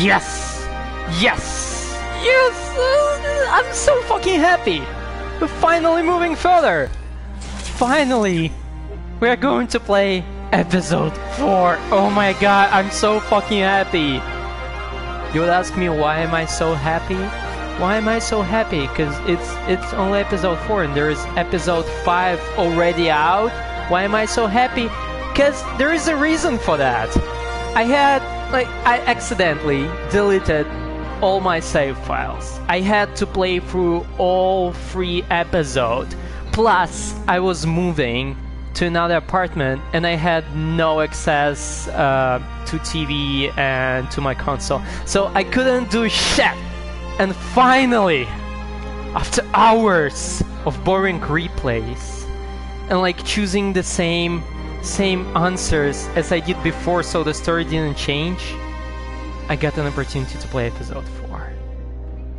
Yes! Yes! Yes! Uh, I'm so fucking happy! We're finally moving further! Finally! We're going to play episode 4! Oh my god, I'm so fucking happy! You would ask me why am I so happy? Why am I so happy? Because it's it's only episode 4 and there is episode 5 already out. Why am I so happy? Because there is a reason for that. I had like I accidentally deleted all my save files. I had to play through all three episodes. Plus, I was moving to another apartment and I had no access uh, to TV and to my console. So I couldn't do shit. And finally, after hours of boring replays and like choosing the same same answers as I did before so the story didn't change, I got an opportunity to play episode 4.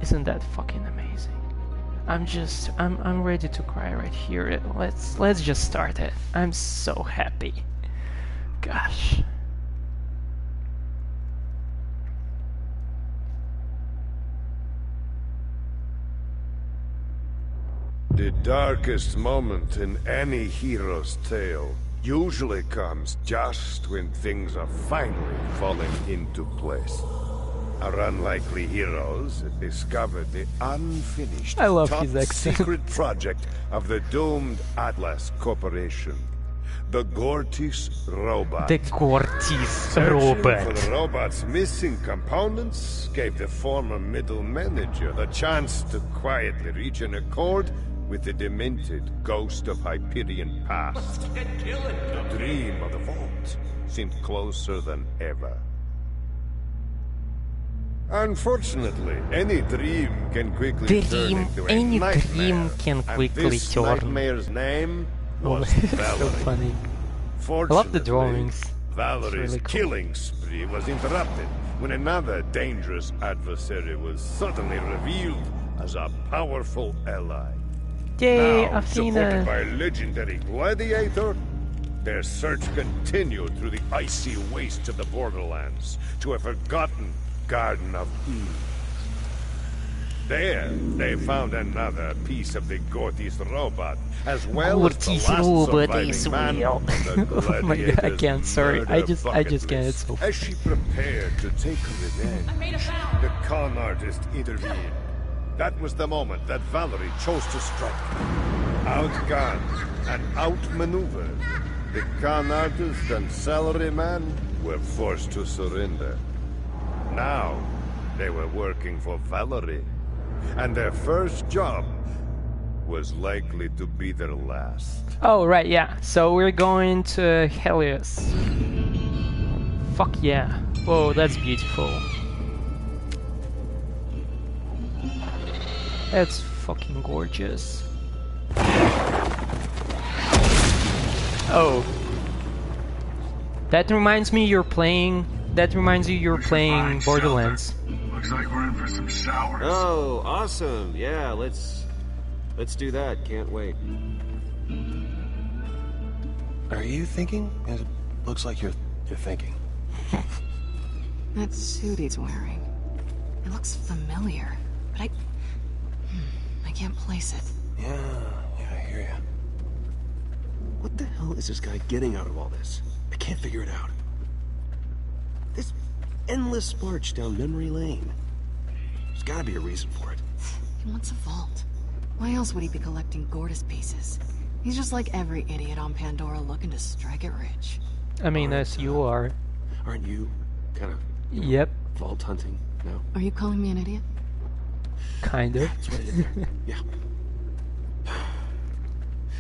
Isn't that fucking amazing? I'm just I'm I'm ready to cry right here. Let's let's just start it. I'm so happy. Gosh. The darkest moment in any hero's tale usually comes just when things are finally falling into place. Our unlikely heroes have discovered the unfinished I love top his accent. secret project of the doomed Atlas Corporation. The Gortys robot. The Searching robot. for the robot's missing components gave the former middle manager the chance to quietly reach an accord with the demented ghost of Hyperion past. The dream of the vault seemed closer than ever. Unfortunately, any dream can quickly turn into a any nightmare. dream can and quickly this turn. nightmare's name Oh, was so Valerie. funny. I love the drawings. Valerie's really cool. killing spree was interrupted when another dangerous adversary was suddenly revealed as a powerful ally. Yay, now, supported Athena. by a legendary gladiator, their search continued through the icy wastes of the borderlands to a forgotten Garden of Eve. There, they found another piece of the Gortys robot, as well as the last robot is man real. the Oh my God, I can't, sorry. I just- I just can't, it's so As she prepared to take revenge, the con artist intervened. That was the moment that Valerie chose to strike. Outgunned and outmaneuvered, the con artist and salaryman were forced to surrender. Now, they were working for Valerie, and their first job was likely to be their last. Oh, right, yeah. So we're going to Helios. Fuck yeah. Whoa, that's beautiful. That's fucking gorgeous. Oh. That reminds me you're playing... That reminds you you're playing Borderlands. Looks like we're in for some showers. Oh, awesome. Yeah, let's let's do that. Can't wait. Are you thinking? It looks like you're you're thinking. That suit he's wearing. It looks familiar, but I. I can't place it. Yeah, yeah, I hear you. What the hell is this guy getting out of all this? I can't figure it out. This endless march down memory lane. There's gotta be a reason for it. He wants a vault. Why else would he be collecting Gortys pieces? He's just like every idiot on Pandora looking to strike it rich. I mean, as you are. Aren't you kind of Yep, vault hunting now? Are you calling me an idiot? kind of. That's what it is. yeah.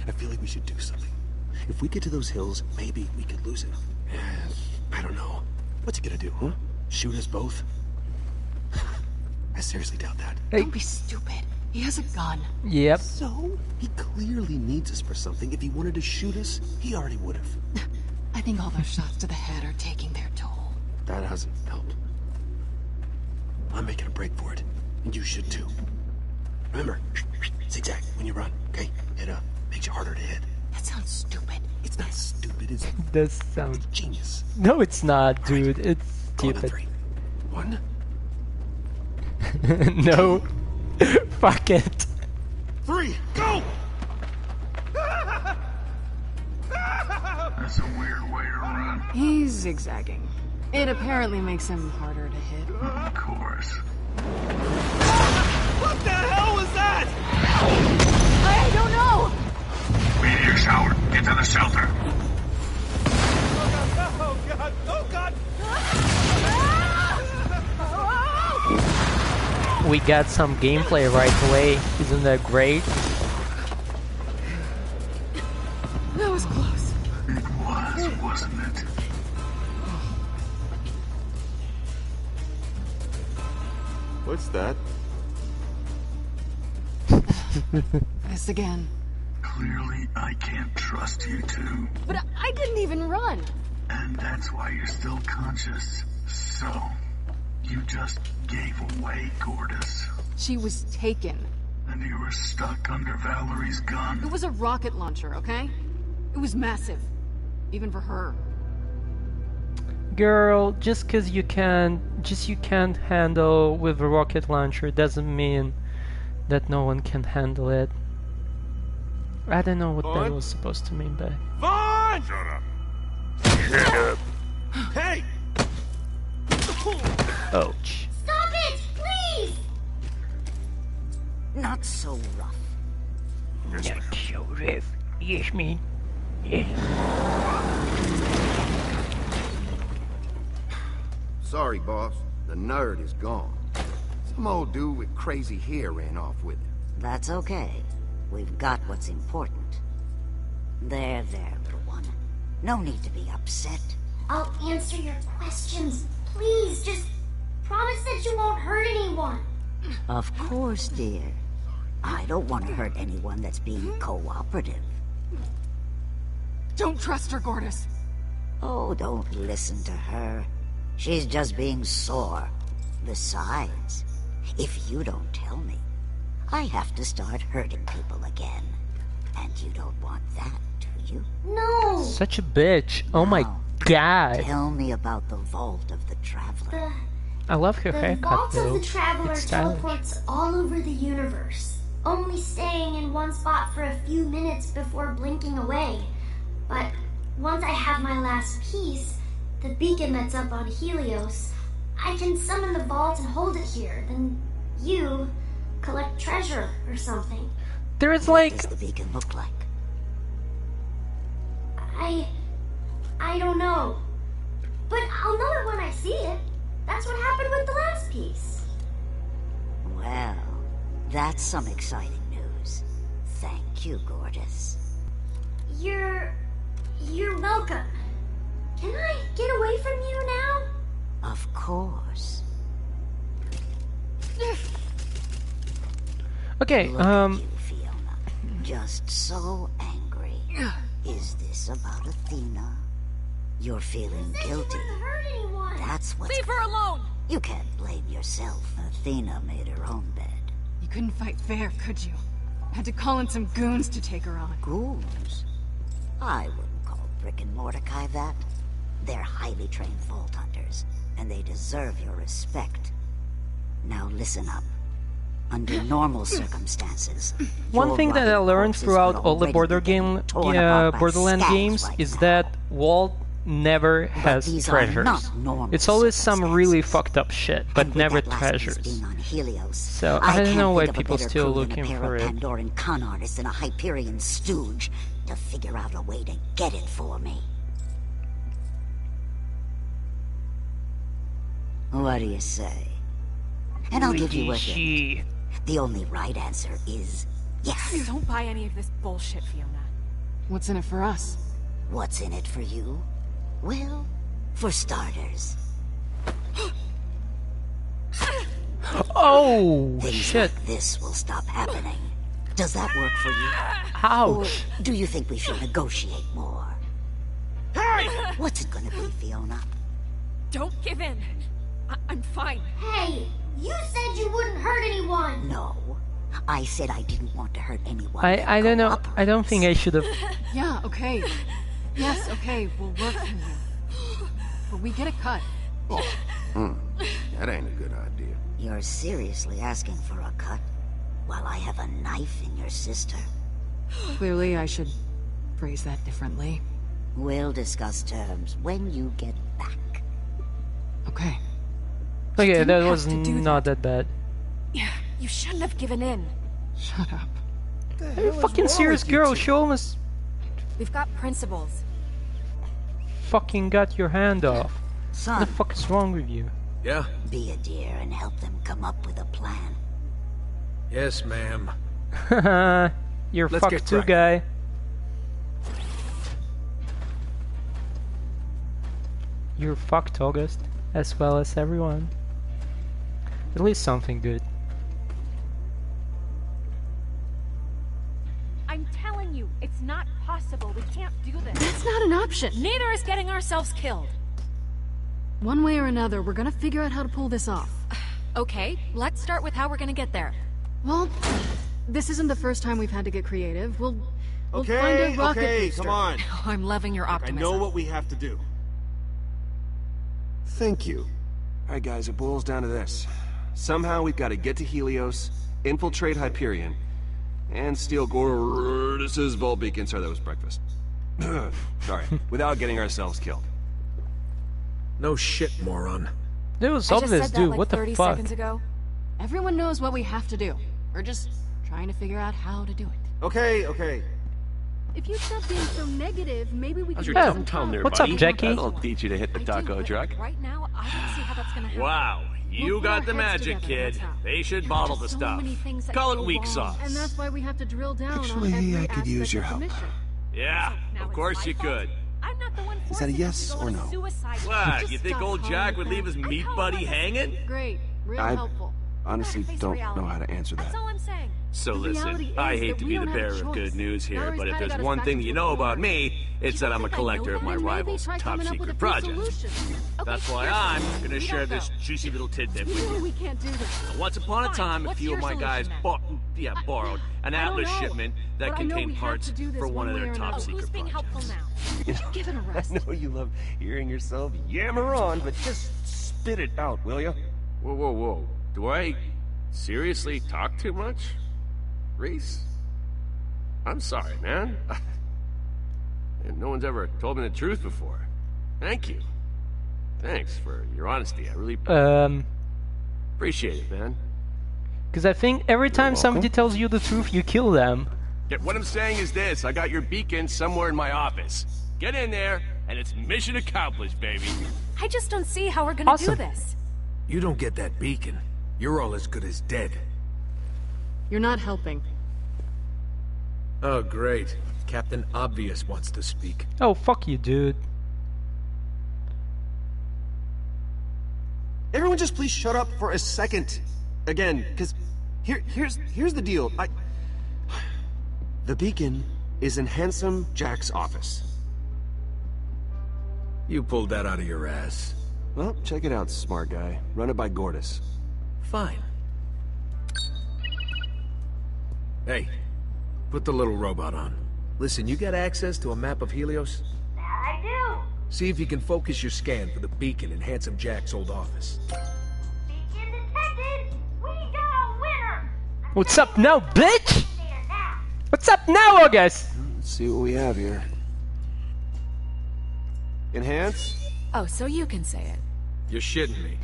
I feel like we should do something. If we get to those hills, maybe we could lose him. I don't know. What's he gonna do, huh? Shoot us both? I seriously doubt that. Hey. Don't be stupid. He has a gun. Yep. So? He clearly needs us for something. If he wanted to shoot us, he already would have. I think all those shots to the head are taking their toll. That hasn't helped. I'm making a break for it. And you should too. Remember, zigzag when you run, okay? It uh, makes you harder to hit. That sounds stupid. It's not stupid, it's Does sound. genius. No, it's not, dude. It's Go on stupid. three. One, no. Fuck it. Three, go! That's a weird way to run. He's zigzagging. It apparently makes him harder to hit. Of course. We got some gameplay right away. Isn't that great? That was close. It was, wasn't it? What's that? This again. Clearly, I can't trust you two. But I didn't even run. And that's why you're still conscious. So, you just gave away Gortys. She was taken. And you were stuck under Valerie's gun. It was a rocket launcher, okay? It was massive. Even for her. Girl, just cause you can just you can't handle with a rocket launcher doesn't mean that no one can handle it. I don't know what that was supposed to mean by Vaughn! Shut up. Shut up. Hey! ouch. Stop it, please! Not so rough. Not so rough. Yes, me. Yes. Sorry, boss. The nerd is gone. Some old dude with crazy hair ran off with him. That's okay. We've got what's important. There, there, little one. No need to be upset. I'll answer your questions. Please, just promise that you won't hurt anyone. Of course, dear. I don't want to hurt anyone that's being hmm? cooperative. Don't trust her, Gortys. Oh, don't listen to her. She's just being sore. Besides, if you don't tell me, I have to start hurting people again. And you don't want that, do you? No! Such a bitch. Oh my god. Tell me about the Vault of the Traveler. The, I love her the haircut Vault of the Traveler teleports all over the universe, only staying in one spot for a few minutes before blinking away. But once I have my last piece, the beacon that's up on Helios, I can summon the vault and hold it here. Then you collect treasure or something. There's like. What does the beacon look like? I. I don't know. But I'll know it when I see it. That's what happened with the last piece. Well, that's some exciting news. Thank you, Gortys. You're. You're welcome. Can I get away from you now? Of course. Okay, Look um at you, Fiona. Just so angry. Is this about Athena? You're feeling Said guilty. wouldn't hurt anyone. That's what's... Leave her alone! You can't blame yourself. Athena made her own bed. You couldn't fight fair, could you? Had to call in some goons to take her on. Goons? I wouldn't call Brick and Mordecai that. They're highly trained vault hunters, and they deserve your respect. Now listen up. Under normal circumstances, one thing that I learned throughout all the border game torn yeah, Borderland games right is now. that Walt never has these are treasures. not It's always some really fucked up shit, but never that last piece treasures. being on Helios, So, I don't can't know why think of a people better still crew than looking a pair for of it. Pandoran con artists and a Hyperion stooge to figure out a way to get it for me. What do you say? And I'll give you a hint. The only right answer is yes. Don't buy any of this bullshit, Fiona. What's in it for us? What's in it for you? Well, for starters, Oh things shit! like this will stop happening. Does that work for you? Or Ouch! do you think we should negotiate more? Hey! What's it gonna be, Fiona? Don't give in. I- I'm fine. Hey, you said you wouldn't hurt anyone. No. I said I didn't want to hurt anyone. I I don't know. I don't think I should have. Yeah, okay. Yes, okay, we'll work for you. But we get a cut. Oh, hmm. That ain't a good idea. You're seriously asking for a cut? While I have a knife in your sister? Clearly, I should phrase that differently. We'll discuss terms when you get back. Okay. Okay, didn't that was to do not that bad. Yeah, you shouldn't have given in. Shut up. Are you fucking serious, girl? She almost We've got principles. fucking got your hand off. Son. What the fuck is wrong with you? Yeah? be a dear and help them come up with a plan. Yes, ma'am. You're Let's fucked get too, guy. You're fucked, August, as well as everyone. At least something good. I'm telling you, it's not possible. We can't do this. That's not an option. Neither is getting ourselves killed. One way or another, we're gonna figure out how to pull this off. Okay, let's start with how we're gonna get there. Well, this isn't the first time we've had to get creative. We'll, we'll Okay, find a rocket okay, booster. come on. Oh, I'm loving your optimism. I optimism. know what we have to do. Thank you. Alright guys, it boils down to this. Somehow we've got to get to Helios, infiltrate Hyperion, and steal Gortys's Vault Beacon. Sorry, that was breakfast. Sorry, without getting ourselves killed. No shit, moron. It was I just obvious, dude. like what the 30 fuck? seconds ago. Everyone knows what we have to do. We're just trying to figure out how to do it. Okay, okay. If you'd stop being so negative, maybe we How's could your use there, what's up, buddy? Jackie? That'll teach you to hit the I taco but truck. Right now, I don't see how that's gonna happen. Wow, you We'll got the magic, together, kid. They should There are bottle the so stuff. many things that Call it weak sauce. And that's why we have to drill down Actually, on I could use your help. Yeah, Now of course you fault. could. I'm not the one Is that a yes them to go or a no? Suicide What? You think old Jack would leave his meat buddy hanging? Great. Real I helpful. Honestly don't know how to answer that. That's all I'm saying. So The listen, reality I is hate that to we be the don't have a bearer of choice. good news here, Mallory's but if kinda there's got one back thing into that you a know about corner. me, it's that I'm a think I collector know of my that, and maybe rival's try top coming up with secret a few projects. solutions. Okay, That's why I'm something. gonna We share don't this know. juicy little tidbit You with know you. we can't do this. Once upon a Fine, time, a what's few your of my guys solution bought, yeah, borrowed an I don't Atlas know, shipment that but I know we contained have parts to do this for one one of way their or top another. Oh, secret who's being helpful projects. now? Give it a I rest. know you love hearing yourself yammer on, but just spit it out, will you? Whoa, whoa, whoa. Do I seriously talk too much? Rhys? I'm sorry, man. And no one's ever told me the truth before. Thank you. Thanks for your honesty. I really Um, appreciate it, man. because I think every time somebody tells you the truth, you kill them. Yeah, what I'm saying is this. I got your beacon somewhere in my office. Get in there, and it's mission accomplished, baby. I just don't see how we're gonna Awesome. do this. You don't get that beacon. You're all as good as dead. You're not helping. Oh, great. Captain Obvious wants to speak. Oh, fuck you, dude. Everyone just please shut up for a second. Again, because here, here's, here's the deal. I... The beacon is in Handsome Jack's office. You pulled that out of your ass. Well, check it out, smart guy. Run it by Gortys. Fine. Hey, put the little robot on. Listen, you got access to a map of Helios? I do. See if you can focus your scan for the beacon in Handsome Jack's old office. Beacon detected. We got a winner. What's up now, bitch? Now. What's up now, August? Let's see what we have here. Enhance? Oh, so you can say it. You're shitting me.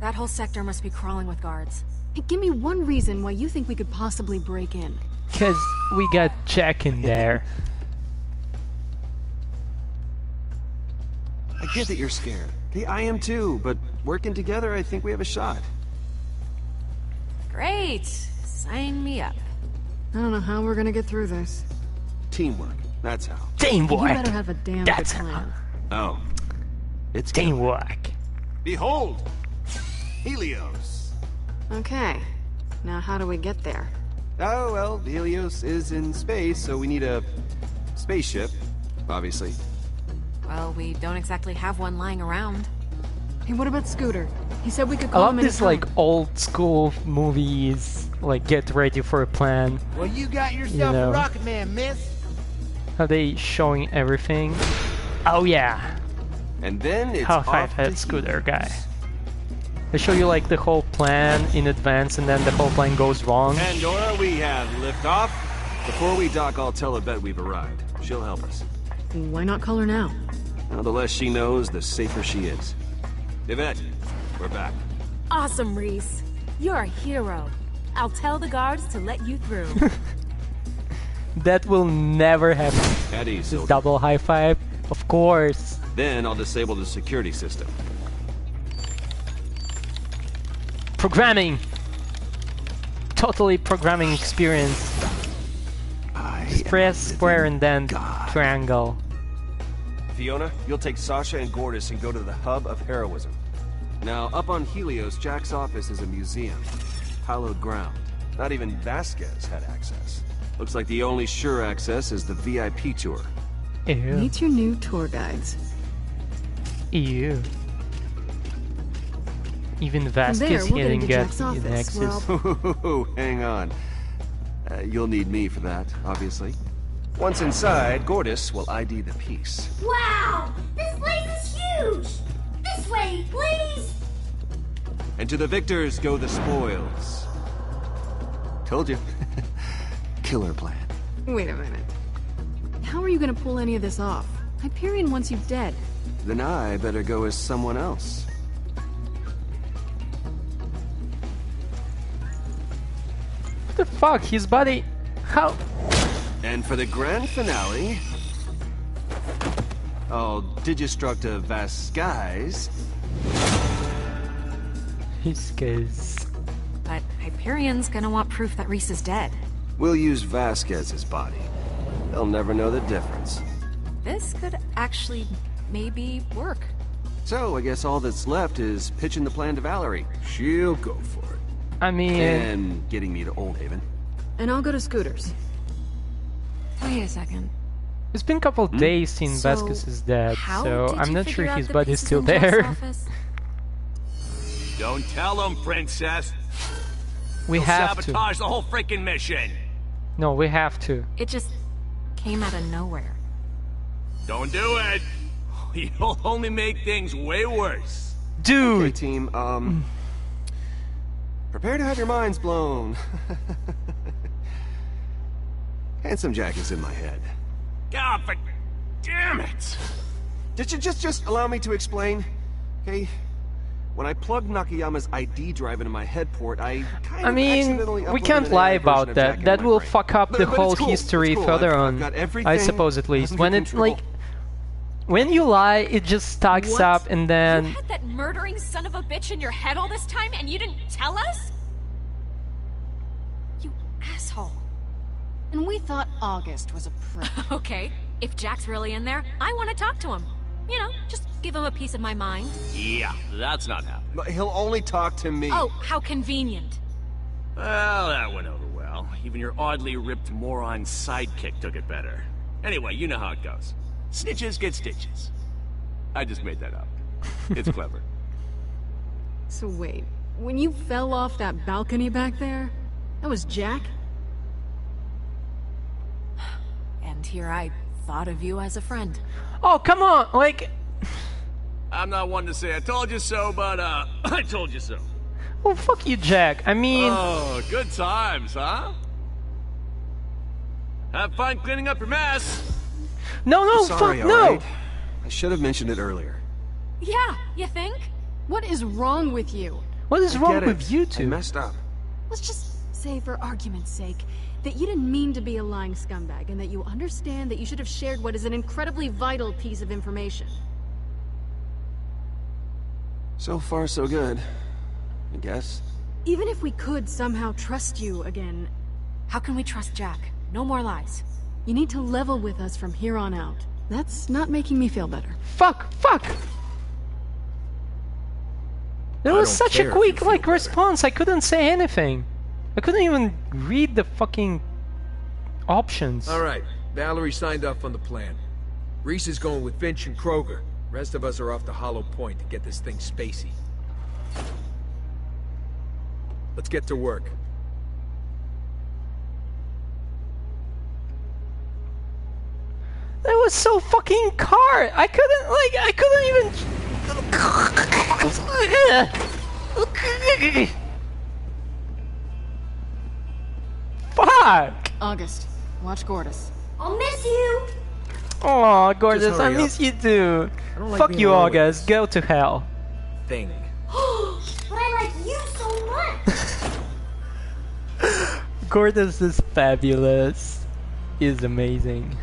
That whole sector must be crawling with guards. Hey, give me one reason why you think we could possibly break in. Because we got Jack in there. I get that you're scared. Okay, I am too, but working together, I think we have a shot. Great. Sign me up. I don't know how we're gonna get through this. Teamwork. That's how. Teamwork. You Teamwork. better have a damn That's good plan. Oh. It's Teamwork. Behold! Helios. Okay. Now how do we get there? Oh, well, Helios is in space, so we need a spaceship, obviously. Well, we don't exactly have one lying around. Hey, what about Scooter? He said we could I call love him this anytime. like old school movies, like get ready for a plan. Well, you got yourself You know. a rocket man, miss. Are they showing everything. Oh yeah, And then it's how five head scooter guy. They show you like the whole plan in advance and then the whole plan goes wrong. Pandora, we have liftoff. Before we dock, I'll tell Yvette we've arrived. She'll help us. Why not call her now? Now, the less she knows, the safer she is. Yvette, we're back. Awesome, Rhys. You're a hero. I'll tell the guards to let you through. That will never happen. At ease, This Sylvie. double high five, of course. Then I'll disable the security system. Programming. Totally programming experience. Press square and then triangle. Fiona, you'll take Sasha and Gortys and go to the hub of heroism. Now, up on Helios, Jack's office is a museum. Hallowed ground. Not even Vasquez had access. Looks like the only sure access is the VIP tour. Ew. Meet your new tour guides. Ew. Even From Vasquez there, we'll get didn't get Jack's the office, where access. I'll- Hang on. Uh, you'll need me for that, obviously. Once inside, Gortys will ID the piece. Wow! This place is huge! This way, please! And to the victors go the spoils. Told you. Killer plan. Wait a minute. How are you gonna pull any of this off? Hyperion wants you dead. Then I better go as someone else. The fuck? His body. How? And for the grand finale, I'll digistruct a Vasquez. His case. But Hyperion's gonna want proof that Rhys is dead. We'll use Vasquez's body. They'll never know the difference. This could actually maybe work. So I guess all that's left is pitching the plan to Valerie. She'll go for it. I mean, And getting me to Old Haven. And I'll go to Scooters. Wait a second. it's been a couple of days since So, Vasquez is dead, so I'm not sure his the body's still there. Don't tell him, princess. we You'll have to. sabotage the whole freaking mission. No, we have to. It just came out of nowhere. Don't do it. You'll only make things way worse. Dude! Okay, team, um... Prepare to have your minds blown. Handsome Jack is in my head. God, but damn it. Did you just just allow me to explain? Okay. When I plugged Nakayama's ID drive into my head port, I kind I of mean, accidentally we can't lie about that. That will brain. fuck up But- the but whole cool, history cool. further I've- on. I've I suppose at least. When it control. like when you lie, it just stacks What? up and then You had that murdering son of a bitch in your head all this time and you didn't tell us? You asshole. And we thought August was a pro. Okay, if Jack's really in there, I want to talk to him. You know, just give him a piece of my mind. Yeah, that's not happening. But he'll only talk to me. Oh, how convenient. Well, that went over well. Even your oddly ripped moron sidekick took it better. Anyway, you know how it goes. Snitches get stitches. I just made that up. It's clever. So wait, when you fell off that balcony back there, that was Jack? And here I thought of you as a friend. Oh come on, like I'm not one to say I told you so, but uh, I told you so. well fuck you, Jack. I mean Oh, good times, huh? Have fun cleaning up your mess. No no Sorry, fuck no! alright? I should have mentioned it earlier. Yeah, you think? What is wrong with you? What is I wrong with it. you I messed up. Let's just say, for argument's sake, that you didn't mean to be a lying scumbag and that you understand that you should have shared what is an incredibly vital piece of information. So far, so good. I guess. Even if we could somehow trust you again, How can we trust Jack? No more lies. You need to level with us from here on out. That's not making me feel better. Fuck, fuck! There was such a quick like feel response. I couldn't say anything. I couldn't even read the fucking options. All right, Valerie signed off on the plan. Rhys is going with Finch and Kroger. Rest of us are off to Hollow Point to get this thing spacey. Let's get to work. Was so fucking car. I couldn't like I couldn't even. Fuck! August, watch Gortys. I'll miss you. Oh, Gortys, I hurry up. miss you too. Like Fuck you, August. Go to hell. Thing. but I like you so much. Gorgeous is fabulous. Is amazing.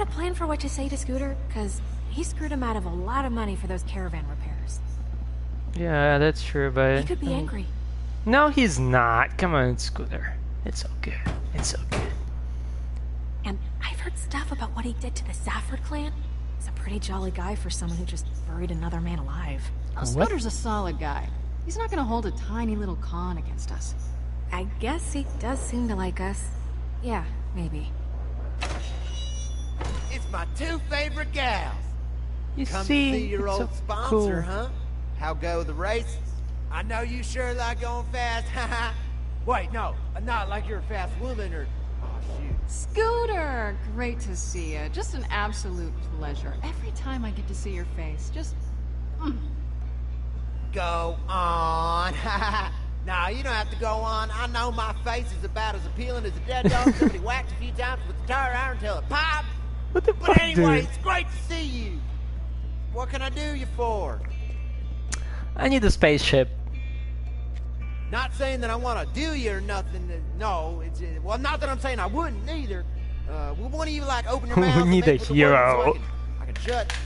Hey, got a plan for what to say to Scooter? Because he screwed him out of a lot of money for those caravan repairs. Yeah, that's true, but He could be um, angry. no, he's not. Come on, Scooter. It's all good. It's all good. And I've heard stuff about what he did to the Safford clan. He's a pretty jolly guy for someone who just buried another man alive. Oh, Scooter's a solid guy. He's not gonna hold a tiny little con against us. I guess he does seem to like us. Yeah, maybe. It's my two favorite gals. You Come see, to see your it's old so sponsor, cool. huh? How go the races? I know you sure like going fast. haha. Wait, no, not like you're a fast woman or. Oh shoot. Scooter! Great to see you. Just an absolute pleasure. Every time I get to see your face, just. mm. Go on. nah, you don't have to go on. I know my face is about as appealing as a dead dog somebody whacked a few times with a tire iron till it popped. What the But fuck, anyway, dude? it's great to see you. What can I do you for? I need a spaceship. Not saying that I want to do you or nothing. uh, No, it's uh, well, not that I'm saying I wouldn't either. Uh, will one of you like open your We mouth? and need a with the words so I hero. can, I can shut.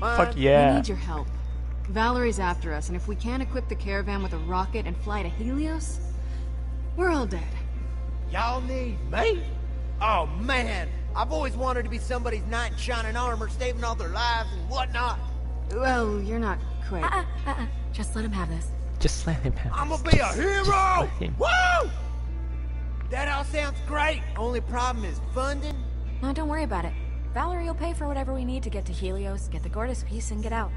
Mine? Fuck We need your help. Valerie's after us, and if we can't equip the caravan with a rocket and fly to Helios, we're all dead. Y'all need me? Oh man, I've always wanted to be somebody's knight in shining armor, saving all their lives and whatnot. Well, you're not quite. Uh-uh, uh-uh. Just let him have this. Just let him have I'm gonna be a hero! Woo! That all sounds great. Only problem is funding. No, don't worry about it. Valerie will pay for whatever we need to get to Helios, get the Gortys piece, and get out.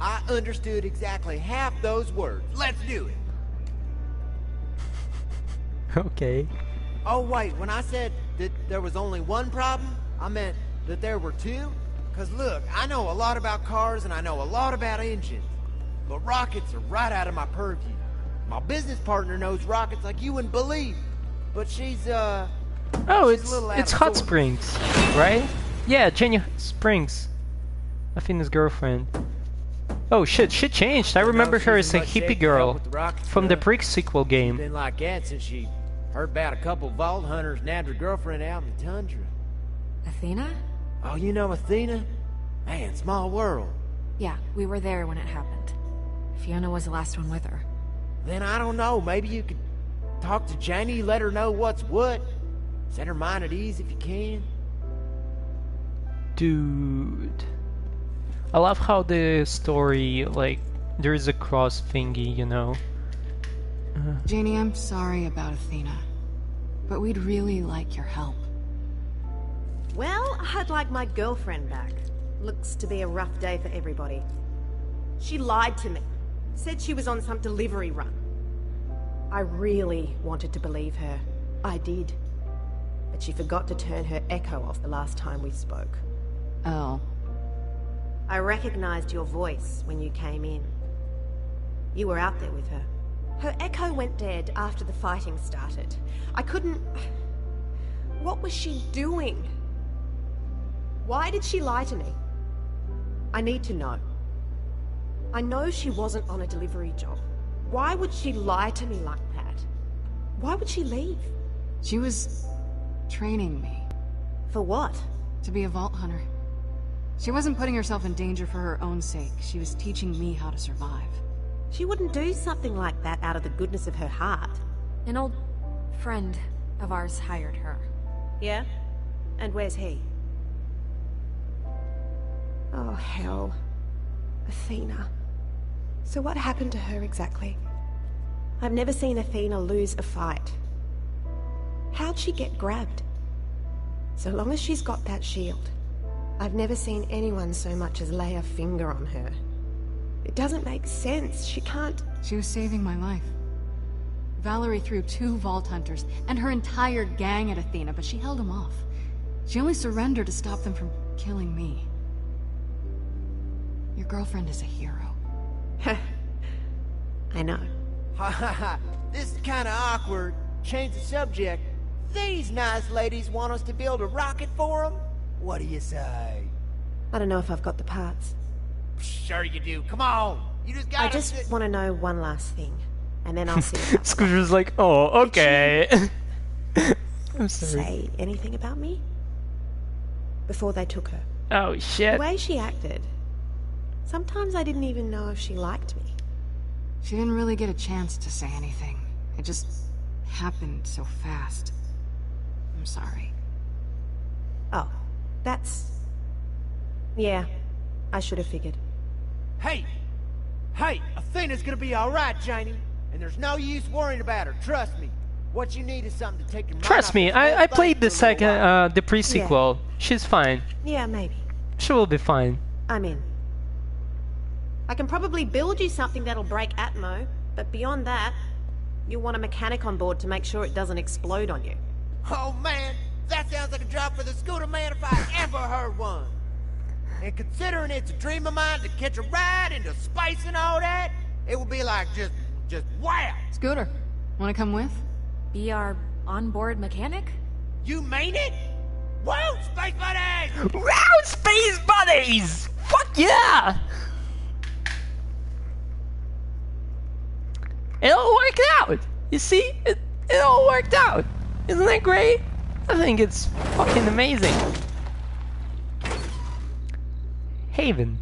I understood exactly half those words. Let's do it. Okay. Oh wait, when I said that there was only one problem, I meant that there were two? Cause look, I know a lot about cars and I know a lot about engines. But rockets are right out of my purview. My business partner knows rockets like you wouldn't believe. But she's, uh... Oh, she's it's a little out it's Hot. Springs, right? Yeah, Janey Springs. Athena's girlfriend. Oh shit, she changed. I remember her as a hippie girl with the rockets, from the? Brick sequel game. Been like that since she heard about a couple vault hunters nabbed her girlfriend out in the tundra. Athena? Oh, you know Athena? Man, small world. Yeah, we were there when it happened. Fiona was the last one with her. Then I don't know. Maybe you could talk to Janey, let her know what's what. Set her mind at ease if you can. Dude. I love how the story, like, there is a cross thingy, you know? Uh-huh. Janey, I'm sorry about Athena, but we'd really like your help. Well, I'd like my girlfriend back. Looks to be a rough day for everybody. She lied to me. Said she was on some delivery run. I really wanted to believe her. I did. But she forgot to turn her echo off the last time we spoke. Oh. I recognized your voice when you came in. You were out there with her. Her echo went dead after the fighting started. I couldn't. What was she doing? Why did she lie to me? I need to know. I know she wasn't on a delivery job. Why would she lie to me like that? Why would she leave? She was training me. For what? To be a vault hunter. She wasn't putting herself in danger for her own sake. She was teaching me how to survive. She wouldn't do something like that out of the goodness of her heart. An old friend of ours hired her. Yeah? And where's he? Oh, hell. Athena. So what happened to her exactly? I've never seen Athena lose a fight. How'd she get grabbed? So long as she's got that shield, I've never seen anyone so much as lay a finger on her. It doesn't make sense. She can't. She was saving my life. Valerie threw two Vault Hunters and her entire gang at Athena, but she held them off. She only surrendered to stop them from killing me. Your girlfriend is a hero. I know. Ha ha ha. This is kind of awkward. Change the subject. These nice ladies want us to build a rocket for them? What do you say? I don't know if I've got the parts. Sure you do. Come on. You just I gotta... just want to know one last thing, and then I'll see. Scooter's like, oh, okay. I'm sorry. Say anything about me? Before they took her. Oh shit. The way she acted. Sometimes I didn't even know if she liked me. She didn't really get a chance to say anything. It just happened so fast. I'm sorry. Oh, that's. Yeah, I should have figured. Hey! Hey! Athena's gonna be alright, Janey. And there's no use worrying about her, trust me. What you need is something to take your mind Trust off me, this I, I played the for second, uh, the pre-sequel. She's fine. Yeah, maybe. She will be fine. I'm in. I can probably build you something that'll break Atmo, but beyond that, you'll want a mechanic on board to make sure it doesn't explode on you. Oh man, that sounds like a job for the scooter man if I ever heard one. And considering it's a dream of mine to catch a ride into space and all that, it would be like just, just wow. Scooter, wanna come with? Be our onboard mechanic? You mean it? Whoa, space buddies! Wow, space buddies! Fuck yeah! It all worked out! You see? It, it all worked out! Isn't that great? I think it's fucking amazing. Haven.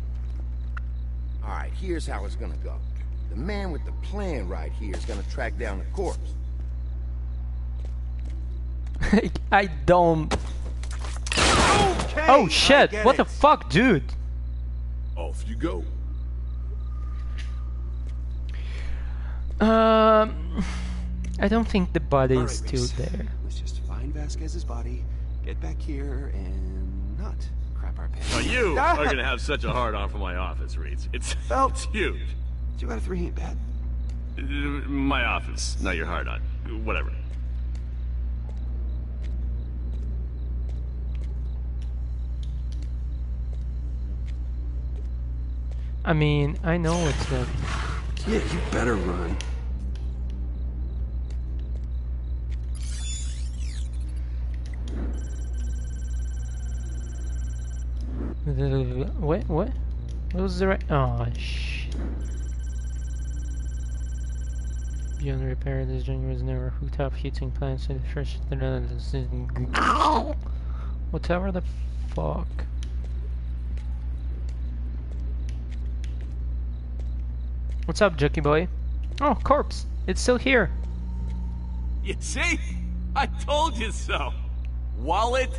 Alright, here's how it's gonna go. The man with the plan right here is gonna track down the corpse. I don't... oh shit, what the fuck, dude? Off you go. Um... I don't think the body All is still Rhys. there. Let's just find Vasquez's body, get back here, and not crap our pants. Well, you are gonna have such a hard on for my office, Reeds. It's it's huge. Two out of three ain't bad. My office, not your hard on. Whatever. I mean, I know it's good. Yeah, you better run. What? What? What was the right? Oh shit. Beyond repair, this joint was never hooked up. Heating plants in the first. Whatever the fuck. What's up, Jackie boy? Oh, corpse. It's still here. You see? I told you so. Wallet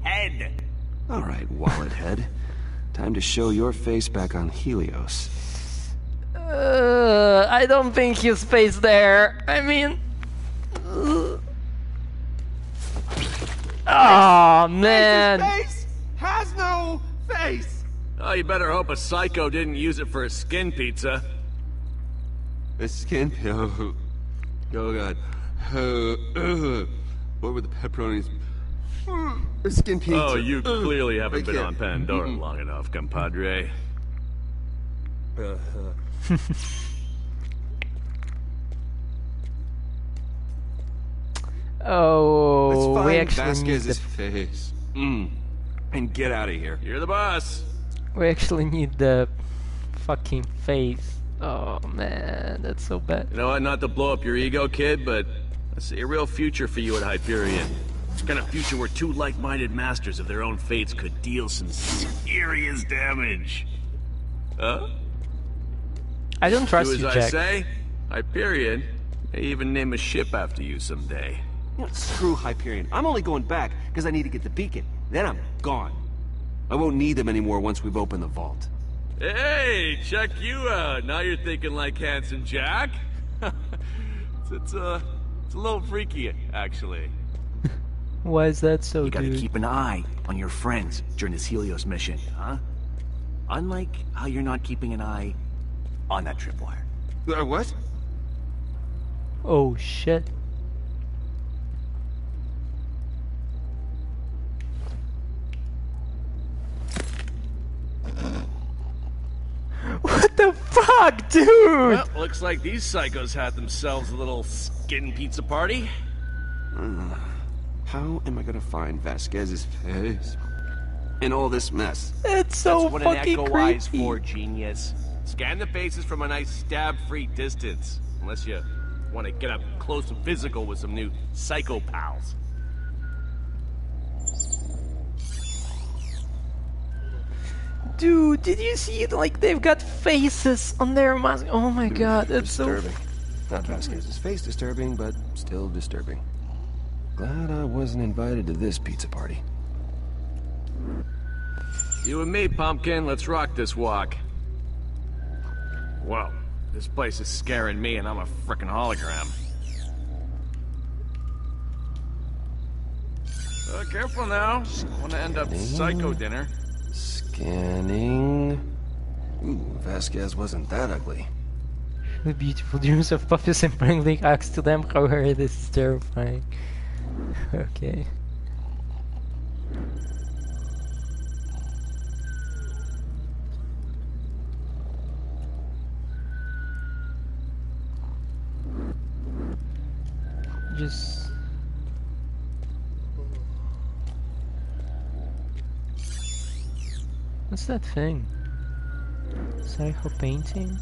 head. All right, wallet head. Time to show your face back on Helios. Uh, I don't think he's face there. I mean. Oh man. Face has no face. Oh, you better hope a psycho didn't use it for a skin pizza. A skin pizza? oh god. Uh, uh, what were the pepperonis? A skin pizza. Oh, you Uh, clearly haven't been can't. on Pandora long enough, compadre. Uh-huh. Oh, Let's we find actually need Vasquez's the face. Mm. And get out of here. You're the boss. we actually need the fucking face. Oh man, that's so bad. You know what? Not to blow up your ego, kid, but I see a real future for you at Hyperion. It's kind of future where two like-minded masters of their own fates could deal some serious damage. Huh? I don't trust Do as you, I Jack. say. Hyperion may even name a ship after you someday. You know, screw Hyperion. I'm only going back because I need to get the beacon. Then I'm gone. I won't need them anymore once we've opened the vault. Hey, check you out. Now you're thinking like Handsome Jack. it's, it's, uh, it's a little freaky, actually. Why is that so, You gotta dude? keep an eye on your friends during this Helios mission, huh? Unlike how you're not keeping an eye on that tripwire. Uh, what? Oh shit. What the fuck? fuck, dude? Well, looks like these psychos had themselves a little skin pizza party. Uh, how am I gonna find Vasquez's face in all this mess? It's so That's what an fucking echo creepy. eye's for, genius. Scan the faces from a nice stab-free distance. Unless you want to get up close and physical with some new psycho pals. Dude, did you see it? Like they've got faces on their mask. Oh my god, that's so disturbing. Not Vasquez's face disturbing, but still disturbing. Glad I wasn't invited to this pizza party. You and me, Pumpkin, let's rock this walk. Whoa, this place is scaring me and I'm a frickin' hologram. Uh, careful now. Wanna end up psycho dinner. Scanning. Ooh, Vasquez wasn't that ugly. The beautiful dreams of puppies and friendly acts to them. However, this is terrifying. Okay. Just What's that thing? Psycho painting?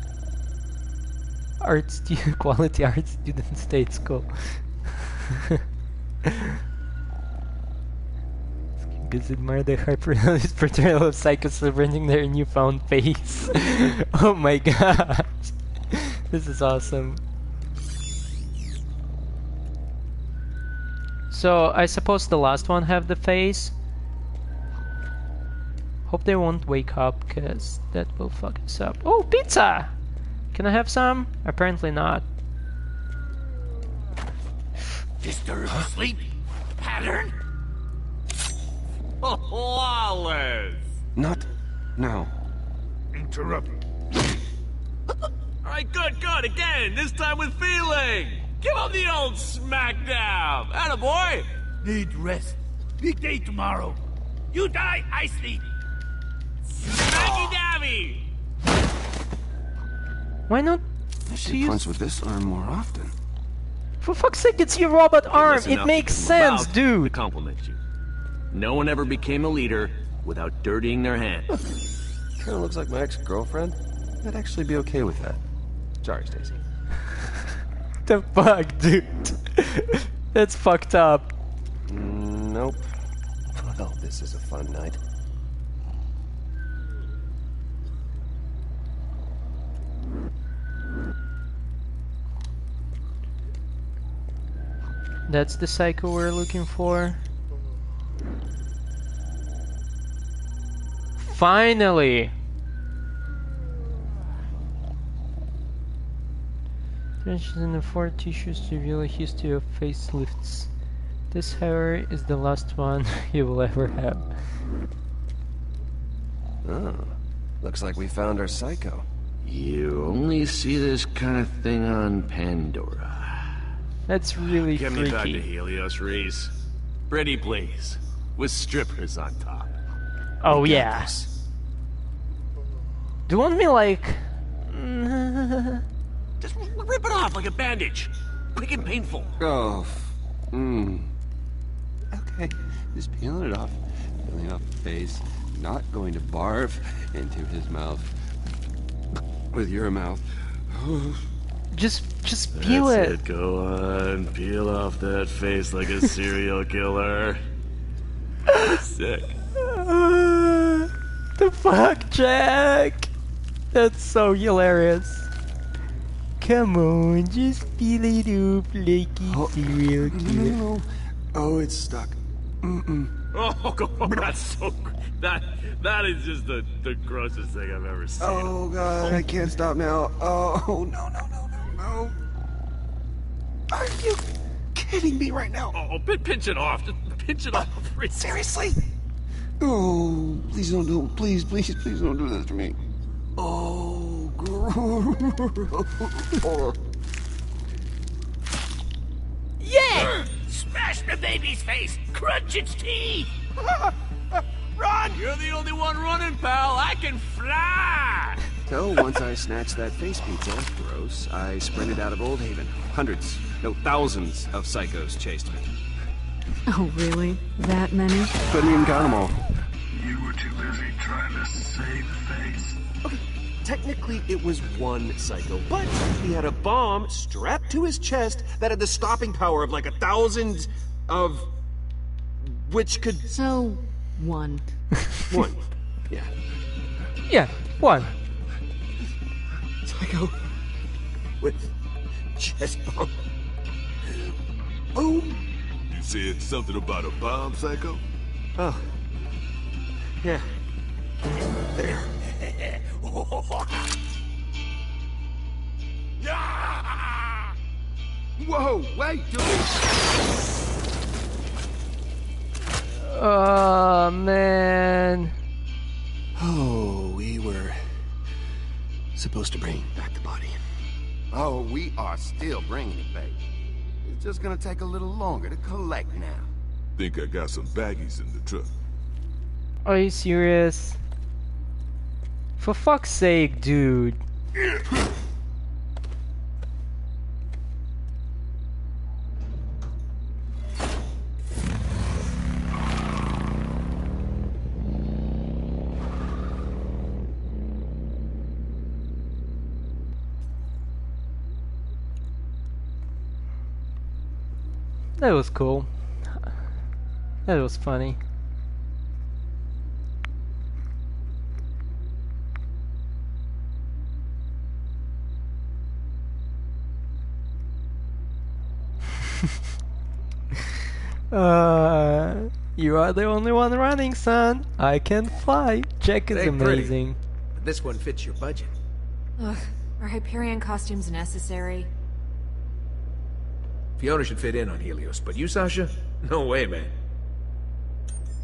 Art quality art student state school. Because admire the hyper-realist portrayal of psychos celebrating their newfound face. oh my god. this is awesome. So, I suppose the last one have the face. Hope they won't wake up, cause that will fuck us up. Oh, pizza! Can I have some? Apparently not. Disturb sleep pattern? Oh, Flawless! Not now. Interrupt. Alright, good, good, again, this time with feeling! Give him the old smackdown! Attaboy! Need rest. Big day tomorrow. You die, I sleep. Smacky dabby! Why not? I should punch with this arm more often. For fuck's sake, it's your robot arm. Listen It makes sense, dude. To compliment you. No one ever became a leader without dirtying their hands. Kinda looks like my ex-girlfriend. I'd actually be okay with that. Sorry, Stacy. the fuck, dude? That's fucked up. Nope. Well, oh, this is a fun night. That's the psycho we're looking for. Finally! Trenches in the four tissues to reveal a history of facelifts. This, however, is the last one you will ever have. Oh, looks like we found our psycho. You only see this kind of thing on Pandora. That's really Get me back to. Helios, Rhys. Pretty please. With strippers on top. Oh We got yeah. Do you want me like... Just rip it off like a bandage. Quick and painful. Oh, mmm. Okay, just peeling it off. Peeling off the face. Not going to barf into his mouth. With your mouth. Oh. Just, just peel That's it. Go on, peel off that face like a serial killer. Sick. the fuck, Jack? That's so hilarious. Come on, just peel it up like it's oh. serial killer. Oh, it's stuck. Mm-mm. Oh, God, that's so. That that is just the the grossest thing I've ever seen. Oh god, I can't stop now. Oh no no no no no. Are you kidding me right now? Oh, oh, pin- pinch it off. Just pinch it off. Seriously? Oh, please don't do please, please, please don't do this to me. Oh, gross. Yeah! Smash the baby's face! Crunch its teeth! Run! You're the only one running, pal. I can fly. So once I snatched that face pizza, gross, I sprinted out of Old Haven. Hundreds, no thousands of psychos chased me. Oh, really? That many? Couldn't even count them all. You were too busy trying to save face. Okay, technically it was one psycho, but he had a bomb strapped to his chest that had the stopping power of like a thousand of... which could... So, one. one. Yeah. Yeah, one. Psycho. With chest bomb. Boom! You said something about a bomb, Psycho? Oh. Yeah. There. Whoa, wait, dude! Oh, man. Oh, we were supposed to bring back the body. Oh, we are still bringing it, baby. It's just gonna take a little longer to collect now. Think I got some baggies in the truck. Are you serious? For fuck's sake, dude. That was cool. That was funny. uh, you are the only one running, son. I can fly. Jack is They're pretty, amazing. but this one fits your budget. Ugh, are Hyperion costumes necessary? Fiona should fit in on Helios, but you, Sasha? No way, man.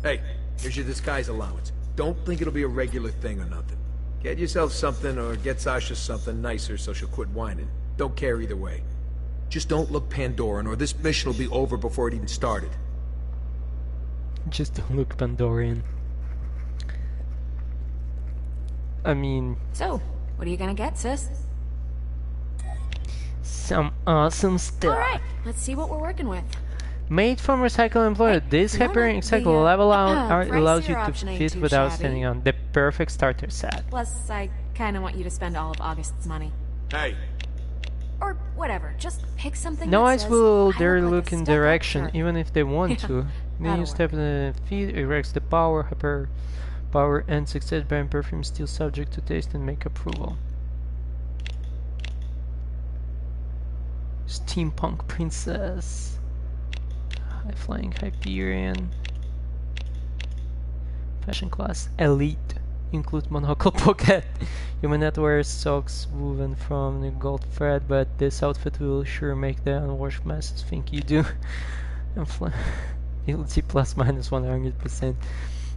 Hey, here's your disguise allowance. Don't think it'll be a regular thing or nothing. Get yourself something or get Sasha something nicer so she'll quit whining. Don't care either way. Just don't look Pandoran or this mission will be over before it even started. Just don't look Pandoran. I mean, So, what are you gonna get, sis? Some awesome stuff. Alright, let's see what we're working with. Made from recycled employer, this you wanna- Hyperion the, cycle uh, level out uh, art allows you to option fit without shabby. standing on the perfect starter set. Plus, I kinda want you to spend all of August's money. Hey, Or whatever, just pick something No eyes will "I dare look like a look in direction, jerk." even if they want Yeah, to. Then that'll you step in the feet, erects the power, hyper power, and success brand perfume still subject to taste and make approval. Steampunk princess. High flying Hyperion. Fashion class elite. Includes monocle pocket. Human net wears socks woven from the gold thread, but this outfit will sure make the unwashed masses think you do. and Ability plus minus 100%.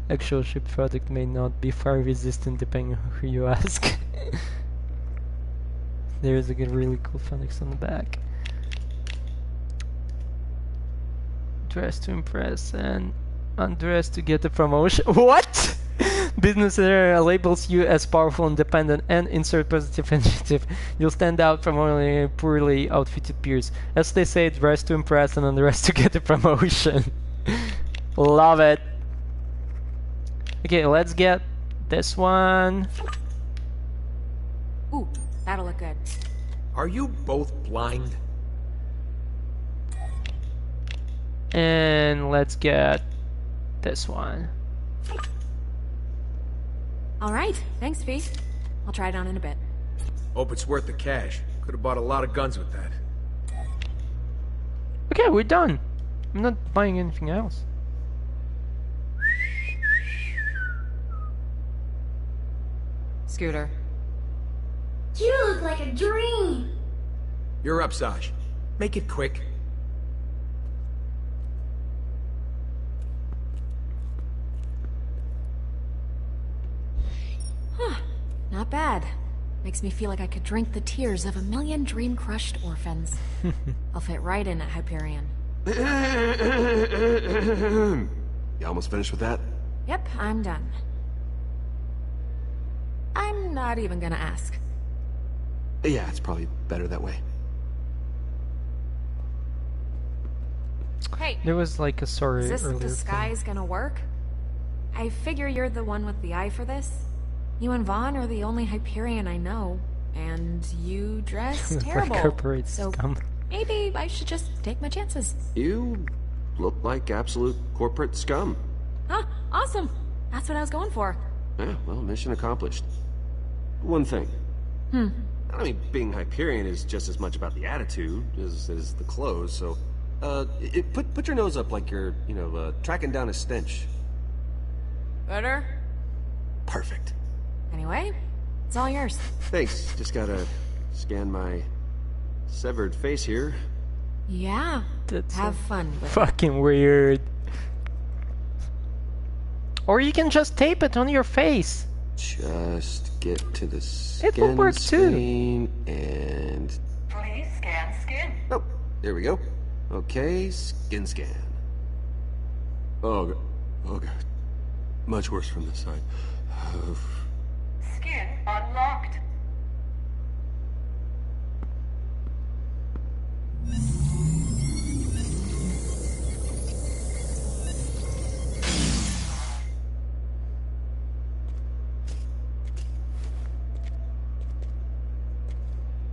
Actual ship product may not be fire resistant depending on who you ask. There's a good, really cool Phoenix on the back. Dress to impress and undress to get the promotion. What? Business area labels you as powerful, independent, and insert positive adjective. You'll stand out from only poorly outfitted peers. As they say, dress to impress and undress to get the promotion. Love it. Okay, let's get this one. Ooh, that'll look good. are you both blind? And let's get this one. Alright, thanks, Fee. I'll try it on in a bit. Hope it's worth the cash. Could have bought a lot of guns with that. Okay, we're done. I'm not buying anything else. Scooter. You look like a dream. You're up, Sash. Make it quick. Huh. Not bad. Makes me feel like I could drink the tears of a million dream-crushed orphans. I'll fit right in at Hyperion. you almost finished with that? Yep, I'm done. I'm I'm not even gonna ask. Yeah, it's probably better that way. Hey, There was like a story is this earlier. disguise gonna work? I figure you're the one with the eye for this. You and Vaughn are the only Hyperion I know, and you dress terrible. corporate so scum. maybe I should just take my chances. You look like absolute corporate scum. Huh? Awesome. That's what I was going for. Yeah, well, mission accomplished. One thing. Hmm. I mean, being Hyperion is just as much about the attitude as, as the clothes, so... Uh, it, put, put your nose up like you're, you know, uh, tracking down a stench. Better? Perfect. Anyway, it's all yours. Thanks, just gotta scan my severed face here. Yeah. That's Have fun with it. Fucking weird. Or you can just tape it on your face. Just get to the skin It skin will work too. and... Please scan skin. Oh, there we go. Okay, skin scan. Oh, God. Oh, God. Much worse from this side. Skin unlocked.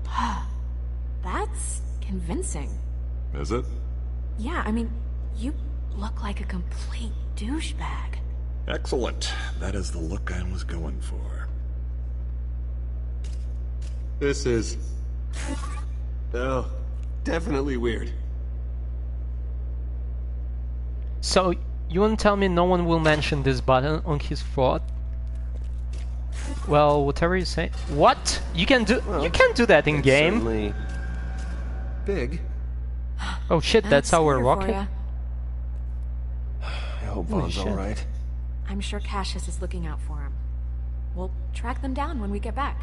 That's convincing. Is it? Yeah, I mean, you look like a complete douchebag. Excellent. That is the look I was going for. This is... Oh, definitely weird. So, you want to tell me no one will mention this button on his throat? Well, whatever you say. What? You can do- you can't do that in game! Certainly big. Oh shit, that's our here for rocket? ya. I hope Holy Vaughn's shit. alright. I'm sure Cassius is looking out for him. We'll track them down when we get back.